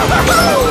Woohoo!